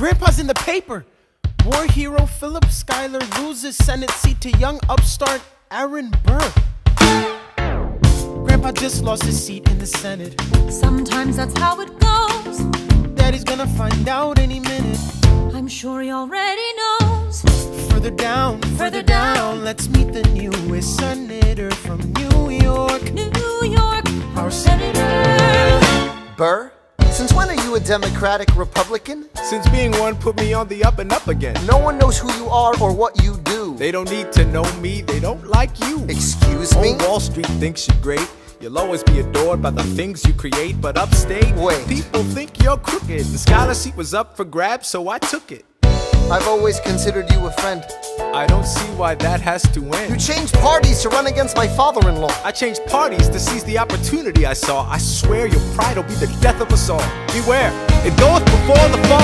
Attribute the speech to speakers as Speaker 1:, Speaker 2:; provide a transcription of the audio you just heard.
Speaker 1: Grandpa's in the paper. War hero Philip Schuyler loses Senate seat to young upstart Aaron Burr. Grandpa just lost his seat in the Senate.
Speaker 2: Sometimes that's how it goes.
Speaker 1: Daddy's gonna find out any minute.
Speaker 2: I'm sure he already knows.
Speaker 1: Further down, further down, let's meet the newest senator from New York.
Speaker 2: New York,
Speaker 1: Our senator.
Speaker 3: Burr? Since when are you a Democratic Republican?
Speaker 4: Since being one put me on the up and up again.
Speaker 3: No one knows who you are or what you do.
Speaker 4: They don't need to know me, they don't like you.
Speaker 3: Excuse me?
Speaker 4: Old Wall Street thinks you're great. You'll always be adored by the things you create, but upstate,
Speaker 3: Wait.
Speaker 4: people think you're crooked. The Schuyler's seat was up for grabs, so I took it.
Speaker 3: I've always considered you a friend.
Speaker 4: I don't see why that has to end.
Speaker 3: You changed parties to run against my father-in-law.
Speaker 4: I changed parties to seize the opportunity I saw. I swear your pride will be the death of us all. Beware, it goeth before the fall.